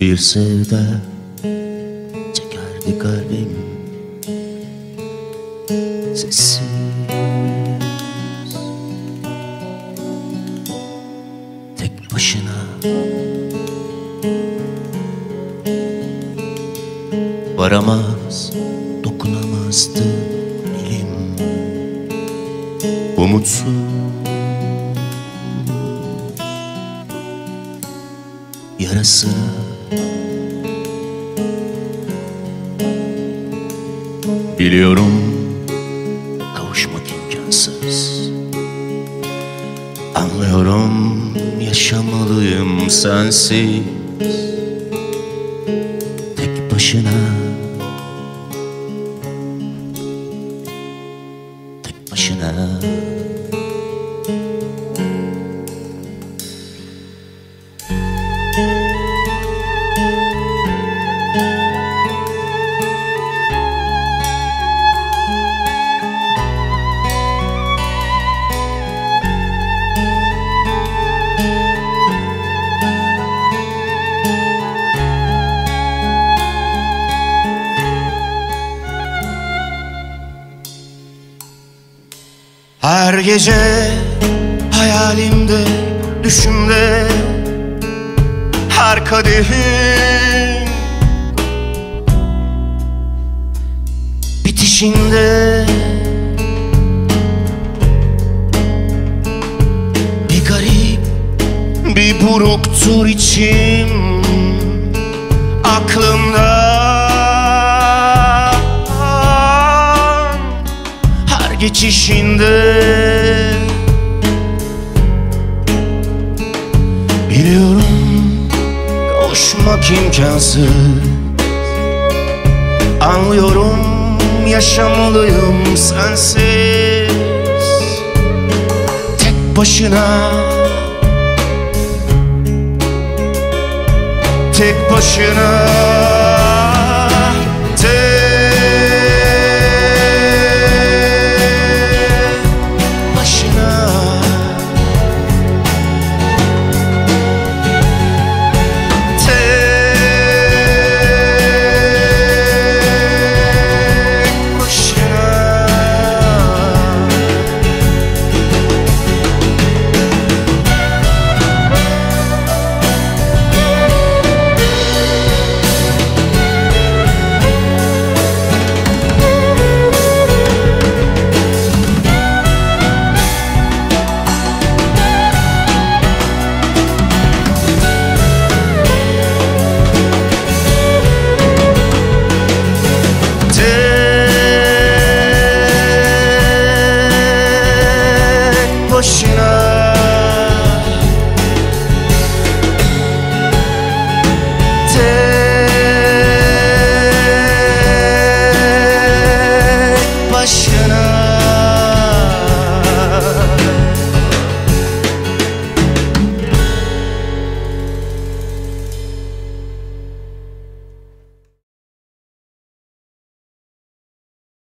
Bir sevda çekerdi kalbim. Sessiz Tek başına. Varamaz, dokunamazdı elim. Umutsuz. Yarasına Biliyorum. Kavuşmak imkansız. Anlıyorum yaşamalıyım sensiz. Tek başına Her gece hayalimde, düşümde. Her kadehin bitişinde. Bir garip, bir buruktur içim. Aklımdan geçişinde Biliyorum kavuşmak imkansız. Anlıyorum yaşamalıyım sensiz. Tek başına. Tek başına